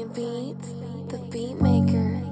Brian Beats, the beat maker.